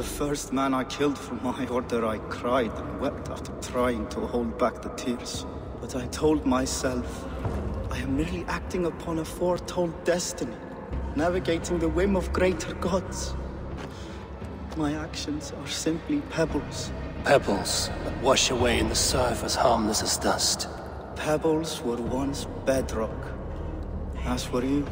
The first man I killed for my order, I cried and wept after trying to hold back the tears. But I told myself, I am merely acting upon a foretold destiny, navigating the whim of greater gods. My actions are simply pebbles. Pebbles that wash away in the surf as harmless as dust. Pebbles were once bedrock. As were you.